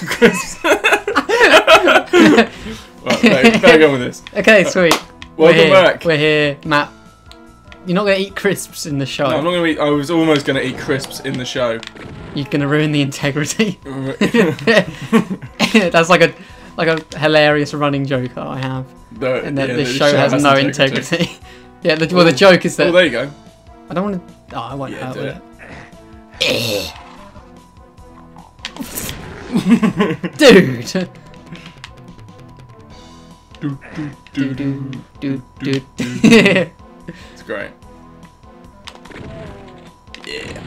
right, no, better go with this. Okay, sweet. We're Welcome here. back. We're here, Matt. You're not gonna eat crisps in the show. No, I'm not gonna eat. I was almost gonna eat crisps in the show. You're gonna ruin the integrity. That's like a like a hilarious running joke that I have, and that yeah, the the show, has, no integrity. yeah, the, well, the joke is that Oh, there you go. I don't want to. Oh, I won't Yeah, hurt with it. Dude. Do, do do, do, do do do. do. It's great. Yeah.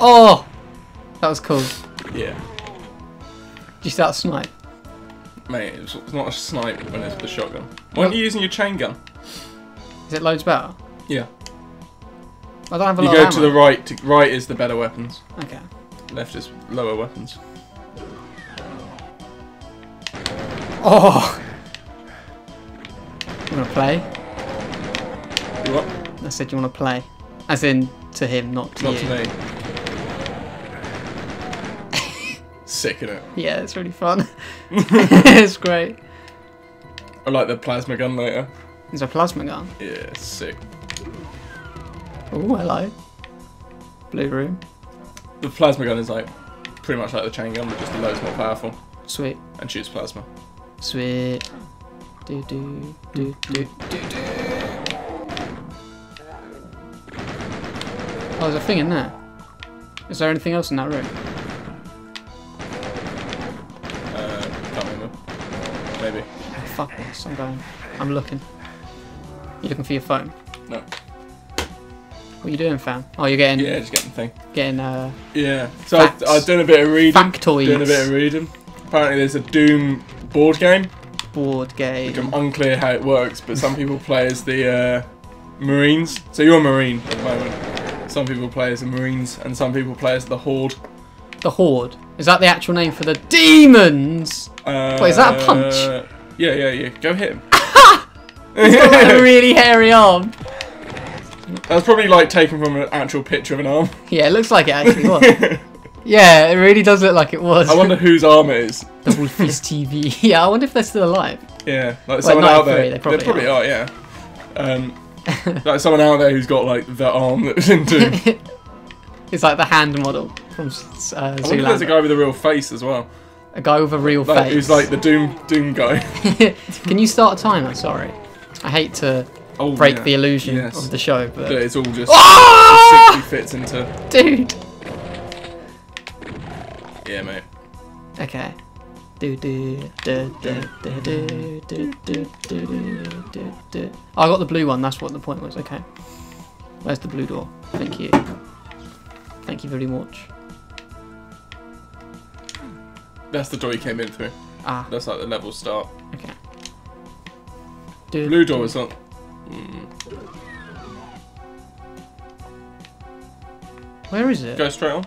oh, that was cool. Yeah. Did you start snipe? Mate, it's, it's not a snipe when it's the shotgun. Why aren't you using your chain gun? Is it loads better? Yeah. I don't have a You lot You go to the right. To, right is the better weapons. Okay. Left is lower weapons. Oh. You wanna play? You what? I said you wanna play, as in to him, not to Not you. to me. Sick, innit? Yeah, it's really fun. it's great. I like the plasma gun later. There's a plasma gun. Yeah, sick. Oh, hello. Blue room. The plasma gun is like pretty much like the chain gun, but just loads more powerful Sweet. and shoots plasma. Sweet. Do do do do do do. Oh, there's a thing in there. Is there anything else in that room? Uh, can't remember. Maybe. Oh, fuck this. I'm going. I'm looking. You looking for your phone? No. What are you doing, fam? Oh, you're getting Yeah, just getting the thing. getting uh Yeah. So I, Facts. I've done a bit of reading. factoids. Doing a bit of reading. Apparently, there's a Doom board game, board game. which. I'm unclear how it works, but some people play as the uh, Marines. So you're a Marine at the moment. Some people play as the Marines, and some people play as the Horde. The Horde. Is that the actual name for the demons? Uh, Wait, is that a punch? Yeah, yeah, yeah. Go hit him. He's got a really hairy arm. That's probably like taken from an actual picture of an arm. Yeah, it looks like it actually was. yeah, it really does look like it was. I wonder whose arm it is. the Wolfies TV. Yeah, I wonder if they're still alive. Yeah, like someone out 93, there. they probably probably are. yeah. Um, like someone out there who's got like the arm that was in Doom. It's like the hand model from uh, I wonder if there's a guy with a real face as well. A guy with a real Like, face. who's like the Doom Doom guy. Can you start a timer? Sorry. I hate to Oh, break yeah. the illusion Yes. of the show, But but. it's all just Ah! 60 fits into. Dude! Yeah, mate. Okay. Do do do do do do do do do do do. Oh, I got the blue one. That's what the point was. Okay. Where's the blue door? Thank you. Thank you very much. That's the door you came in through. Ah, That's like the level start. okay. Do, Blue door is not. Mm. Where is it? Go straight on.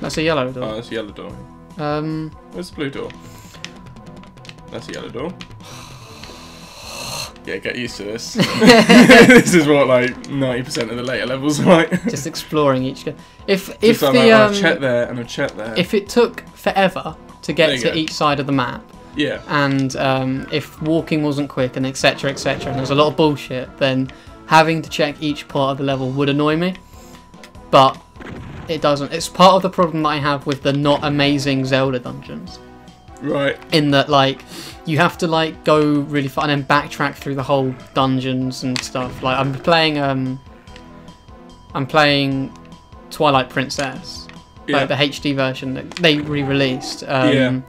That's a yellow door. Oh, that's a yellow door. Um, Where's the blue door? That's a yellow door. Yeah, get used to this. this is what like ninety percent of the later levels are like. just exploring each. Go- if if Just like, the oh, um, check there and a check there. if it took forever to get to go. each side of the map, yeah, and um, if walking wasn't quick and etc etc and there's a lot of bullshit then having to check each part of the level would annoy me but it doesn't it's part of the problem that i have with the not amazing zelda dungeons right. in that like you have to like go really far and then backtrack through the whole dungeons and stuff like i'm playing um i'm playing twilight princess Yeah. like the HD version that they re-released um, Yeah.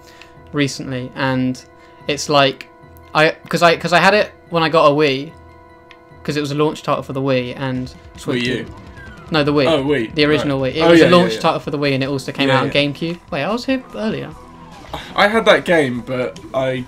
Recently, and it's like I because I because I had it when I got a Wii because it was a launch title for the Wii and Switch. Wii U. No, the Wii. Oh, Wii. The original right. Wii. It Oh, was yeah, a yeah, launch yeah. title for the Wii, and it also came Yeah, out on yeah. GameCube. Wait, I was here earlier. I had that game, but I,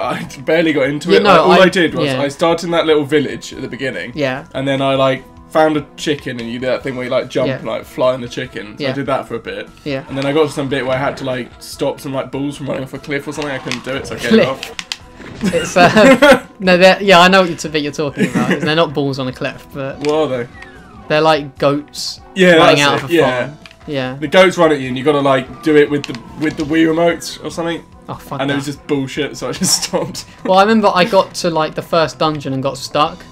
I barely got into Yeah, it. no, all I, I- did was yeah. I started in that little village at the beginning, Yeah, and then I like found a chicken, and you do that thing where you like jump Yeah. and like fly on the chicken. So I did that for a bit, yeah. and then I got to some bit where I had to like stop some like bulls from running off a cliff or something. I couldn't do it, so I gave off. It's uh, no, they're, yeah, I know what you're, bit you're talking about. They're not balls on a cliff, but What are they? they're like goats Yeah, running out it. of a yeah. farm. Yeah. The goats run at you, and you gotta like do it with the with the Wii remotes or something. Oh fuck. And it was just bullshit, so I just stopped. Well, I remember I got to like the first dungeon and got stuck.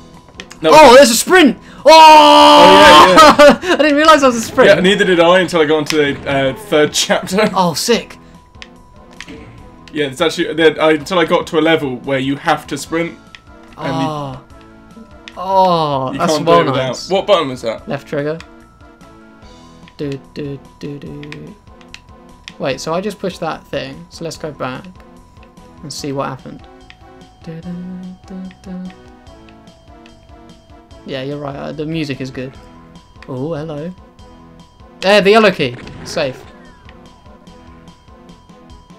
No, Oh, there's a sprint! Oh! oh yeah, I didn't realise there was a sprint. yeah, neither did I until I got into the uh, third chapter. Oh, sick. Yeah, it's actually I, uh, until I got to a level where you have to sprint. Ah. And you- Oh. Oh, You that's well nice. What button was that? Left trigger. Do do do do. Wait, so I just pushed that thing. So let's go back and see what happened. Du- du- du. Yeah, you're right. Uh, the music is good. Oh, hello. There, the yellow key. Safe.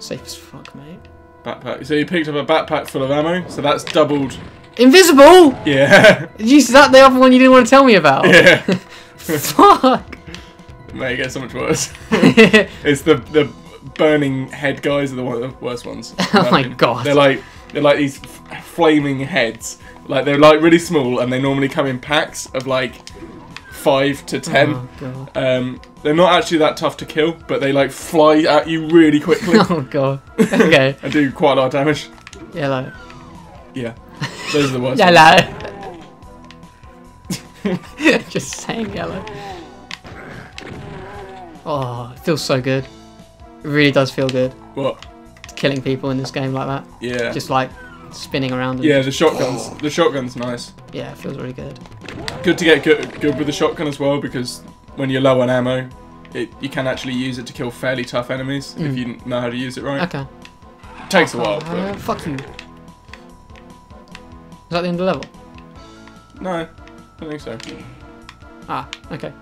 Safe as fuck, mate. Backpack. So you picked up a backpack full of ammo, so that's doubled. Invisible! Yeah. Is that the other one you didn't want to tell me about? yeah. Fuck! May get so much worse. it's the the burning head guys are the one the worst ones. Oh my. God. They're like they're like these f- flaming heads. Like they're like really small, and they normally come in packs of like five to ten. Oh, God. Um, they're not actually that tough to kill, but they like fly at you really quickly Oh, God. Okay. and do quite a lot of damage. Yellow. Yeah, those are the worst. Yellow. Just saying yellow. Oh, it feels so good. It really does feel good. What? Killing people in this game like that. Yeah. Just like spinning around. And yeah, the shotguns. The shotgun's nice. yeah, it feels really good. Good to get good, good with the shotgun as well because when you're low on ammo, it, you can actually use it to kill fairly tough enemies if Mm. you know how to use it right. Okay. takes a while, Uh, but fuck you. Is that the end of the level? no, I don't think so. Ah, okay.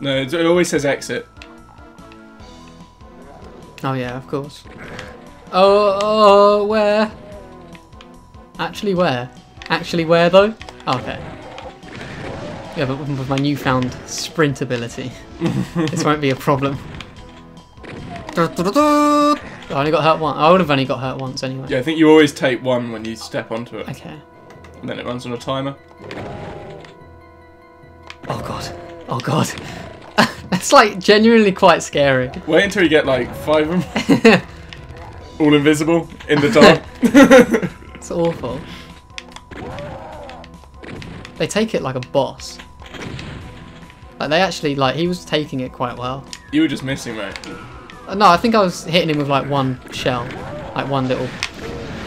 No, it it always says exit. Oh yeah, of course. Oh, oh, where? Actually, where? Actually, where though? Oh, okay. Yeah, but with with my newfound sprint ability, this won't be a problem. I only got hurt once. I would have only got hurt once anyway. Yeah, I think you always take one when you step onto it, Okay. and then it runs on a timer. Oh god. Oh god. That's like genuinely quite scary. Wait until you get like five of them, all invisible in the dark. It's awful. They take it like a boss. Like they actually like he was taking it quite well. you were just missing, mate. Uh, No, I think I was hitting him with like one shell, like one little.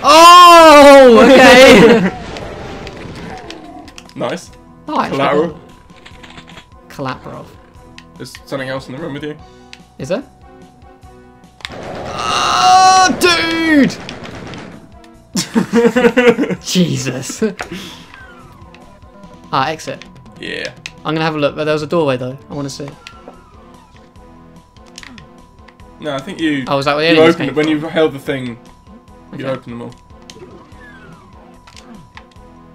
Oh, okay. Nice. actually, Collateral. Collateral. There's something else in the room with you. Is there? Oh, dude! Jesus. ah, exit. Yeah. I'm gonna have a look, but there was a doorway though. I want to see. No, I think you. Oh, was that where the you opened came when you held the thing. You opened them all.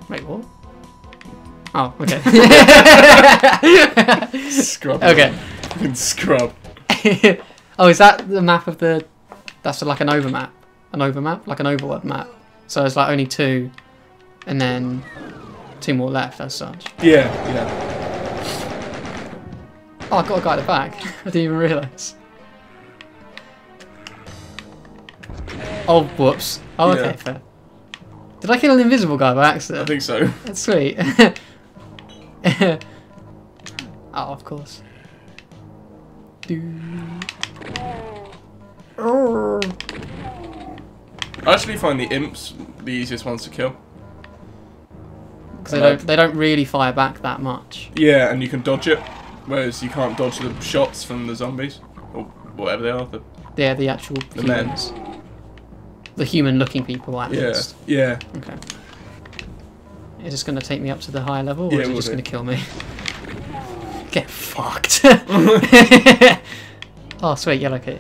Wait, what? Oh, okay. Scrub. okay. Fucking scrub. oh, is that the map of the? That's like an over map, an over map, like an overworld map. So it's like only two, and then two more left as such. Yeah, yeah. Oh, I got a guy at the back. I didn't even realise. Oh, whoops. Oh, okay, Yeah. fair. Did I kill an invisible guy by accident? I think so. That's sweet. oh, of course. Do. I actually find the imps the easiest ones to kill. 'Cause they don't, they don't really fire back that much. Yeah, and you can dodge it, whereas you can't dodge the shots from the zombies or whatever they are. The, They're the actual The men. humans. The human-looking people, at yeah, least. yeah. Okay. Is this going to take me up to the higher level, or Yeah, is it it just going to kill me? Get fucked. oh, sweet, yellow key.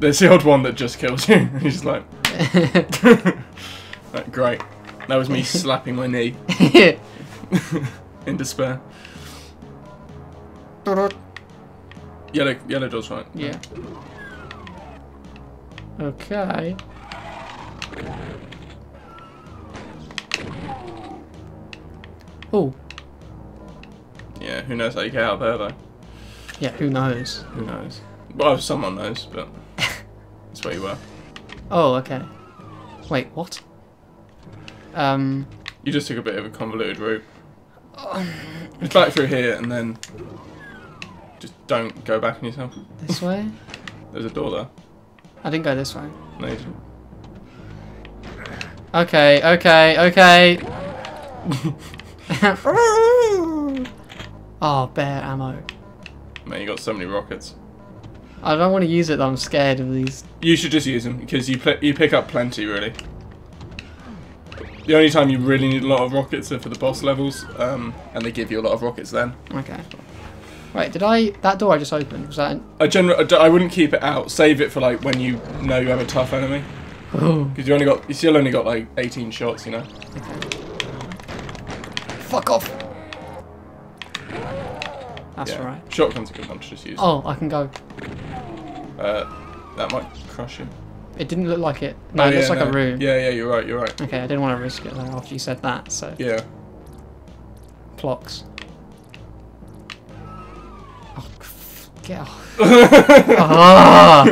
There's the odd one that just kills you. He's like, great. That was me slapping my knee in despair. Yellow, yellow door's right. yeah. Okay. Oh, Yeah, who knows how you get out of there though. Yeah, who knows? Who knows? Well, someone knows, but that's where you were. Oh, okay. Wait, what? Um, You just took a bit of a convoluted route. It's back through here, and then just don't go back on yourself. this way? There's a door there. I didn't go this way. No, you didn't. Okay, okay, okay. oh, bear ammo. Man, you got so many rockets. I don't want to use it though, I'm scared of these. You should just use them because you you pick up plenty really. The only time you really need a lot of rockets are for the boss levels, um, and they give you a lot of rockets then. Okay. Wait, did I... That door I just opened, was that... I generally I wouldn't keep it out. Save it for like when you know you have a tough enemy because you only got you still only got like 18 shots, you know. Fuck off! That's yeah. right. Shotgun's a good one to just use. Oh, I can go. Uh, that might crush him. It didn't look like it. No, Oh, it looks yeah, like a room. Yeah, yeah, you're right. You're right. Okay, I didn't want to risk it though after you said that, so... Yeah. Clocks. Oh, get off. Ah!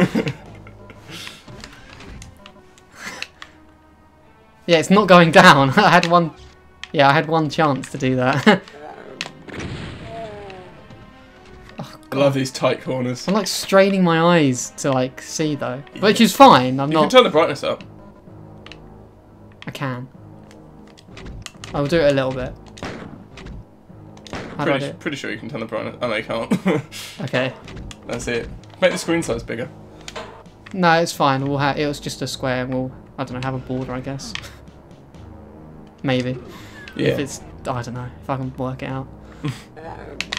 yeah, it's not going down. I had one... Yeah, I had one chance to do that. I love these tight corners. I'm like straining my eyes to like see though, which is fine. I'm not You can turn the brightness up. I can. I will do it a little bit. How do I do Pretty, pretty sure you can turn the brightness. Oh no, you can't. Okay. That's it. Make the screen size bigger. No, it's fine. We'll have. It was just a square, and we'll. I don't know. Have a border, I guess. Maybe. Yeah. If it's. I don't know. If I can work it out.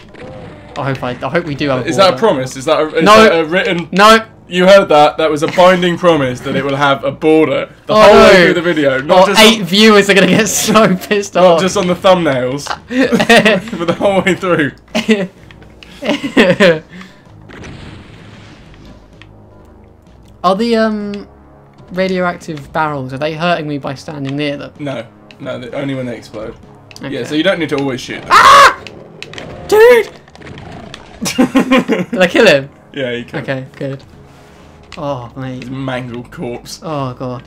I hope I. I hope we do have. A Is that a promise? Is that a, is No. that a written? No. You heard that? That was a binding promise that it will have a border the Oh, whole way through the video, not eight on, viewers are gonna get so pissed not off. just on the thumbnails, but the whole way through. Are the um radioactive barrels are they hurting me by standing near them? No, no, only when they explode. Yeah, so you don't need to always shoot them. Dude! Did I kill him? yeah, you can. Okay, good. Oh mate. Mangled corpse. Oh god.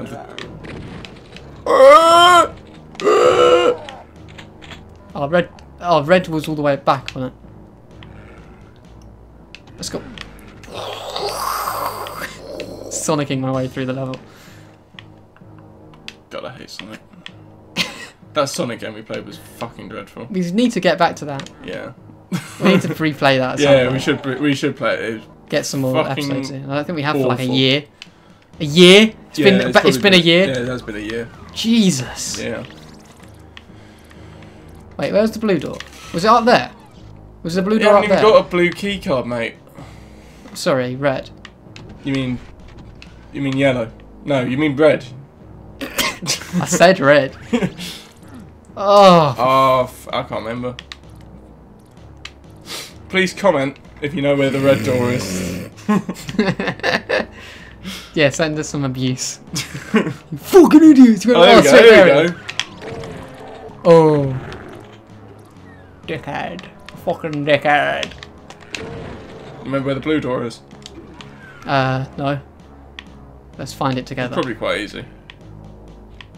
Oh red oh red was all the way back on it. Let's go. Sonicking my way through the level. God, I hate Sonic. that Sonic game we played was fucking dreadful. We need to get back to that. Yeah. We need to replay that. Yeah, point. we should we should play it. Get some more episodes in. I think we have for like a year. A year? It's yeah, been it's, probably been a year. Yeah, it has been a year. Jesus. Yeah. Wait, where's the blue door? Was it up there? Was the blue You door haven't up there? got a blue key card, mate. Sorry, red. You mean, you mean yellow? No, you mean red. I said red. Oh, Oh, I can't remember. Please comment if you know where the red door is. yeah, send us some abuse. you fucking idiots! Oh, there we go. There we go. Oh. Dickhead. Fucking dickhead. Remember where the blue door is? Uh, no. Let's find it together. Probably quite easy.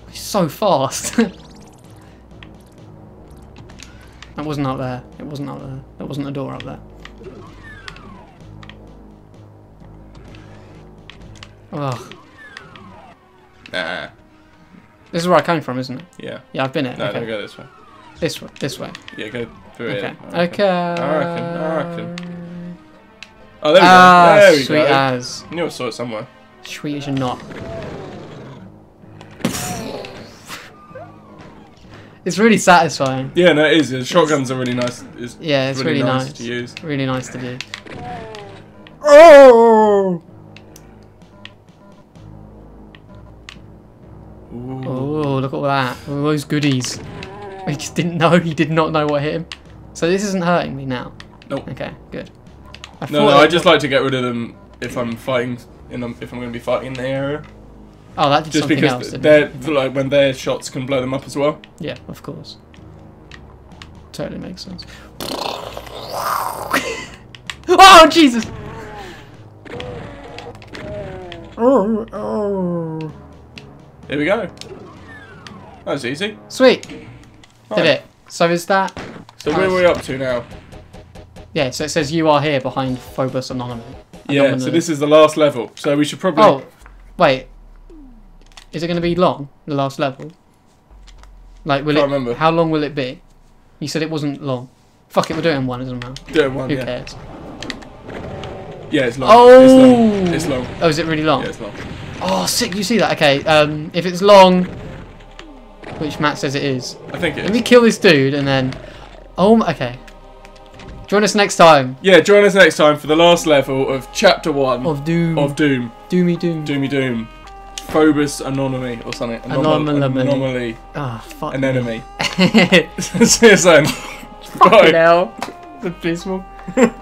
He's so fast. that wasn't out there. It wasn't out there. There wasn't a door up there. Ugh. Nah. This is where I came from, isn't it? Yeah. Yeah, I've been it. No, okay. don't go this way. This way. This way. Yeah, go through Okay. it. Okay. I reckon, I reckon. Oh, there we Ah, go. There we sweet go. as. I knew I saw it somewhere. Sweet as you're not. It's really satisfying. Yeah, no, it is. The shotguns are really nice. It's Yeah, it's really, nice. to use. Really nice to do. Oh! Ooh. Oh, look at all that. All those goodies. I just didn't know. He did not know what hit him. So this isn't hurting me now. Nope. Okay, good. I No, no, I just like to get rid of them if I'm fighting in them, if I'm going to be fighting in the area. Oh, that did Just something because else, didn't they're like when their shots can blow them up as well. Yeah, of course. Totally makes sense. Oh Jesus! Oh, oh. Here we go. That was easy. Sweet. Right. Did it. So is that? So where are we up to now? Yeah. So it says you are here behind Phobos Anonymous. Yeah, so this is the last level. So we should probably. Oh, wait. Is it going to be long? The last level. Like, will Can't it? remember. How long will it be? You said it wasn't long. Fuck it, we're doing one, isn't it? do one. Who Yeah. cares? yeah, it's long. Oh! It's long. It's long. Oh, is it really long? Yeah, it's long. Oh, sick! You see that? Okay. Um, if it's long, which Matt says it is, I think it let is. me kill this dude and then. Oh, okay. Join us next time Yeah, join us next time for the last level of Chapter 1 of Doom. of Doom. Doomy Doom. Doomy Doom. Phobos Anomaly or something. Anom- Anomaly. Anomaly. Ah, fuck. An me. enemy. Fucking See you soon. Bye. hell. It's abysmal.